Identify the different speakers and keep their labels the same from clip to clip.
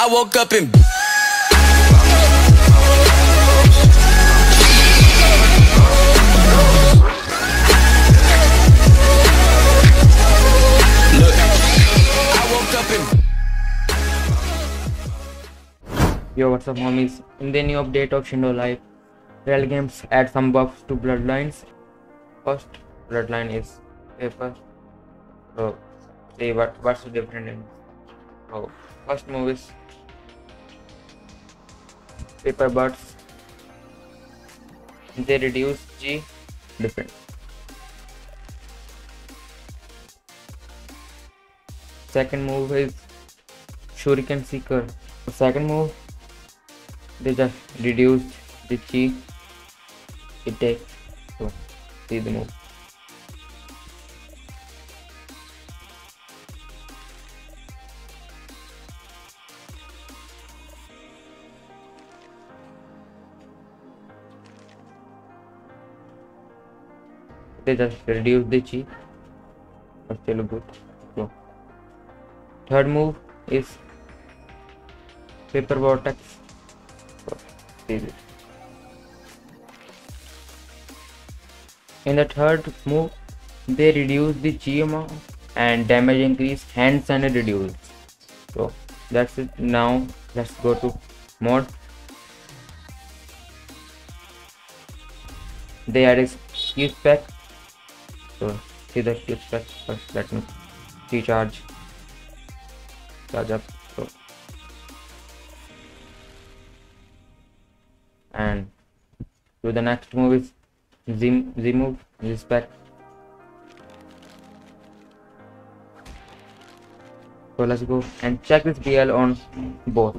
Speaker 1: I woke up in.
Speaker 2: Yo, what's up, homies? In the new update of Shindo Life, Rell Games add some buffs to Bloodlines. First, Bloodline is paper. So, see what what's the different So, first move is paper birds. They reduce G defense. Second move is Shuriken Seeker. The second move they just reduced the chi it takes so see the move just reduce the chi but still good so third move is paper vortex. In the third move, they reduce the chi amount and damage increase, hands and reduce. So that's it. Now let's go to mod. They add a spec. So see the Q spec first. Let me recharge. Charge up. So and to the next move is Z, Z move, Z spec. So let's go and check this BL on both.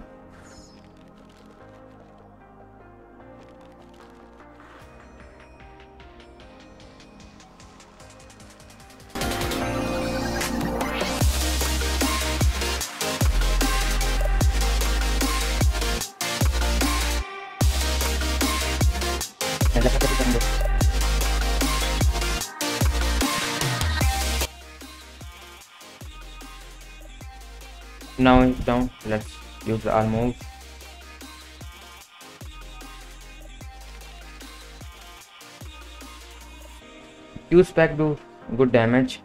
Speaker 2: Now it's down. Let's use our moves. Use spec do good damage.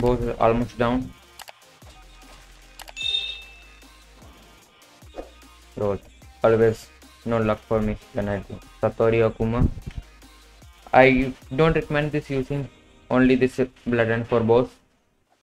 Speaker 2: Both are almost down. Roll. Always no luck for me when I do. Satori Akuma. I don't recommend this using only this blood and for boss.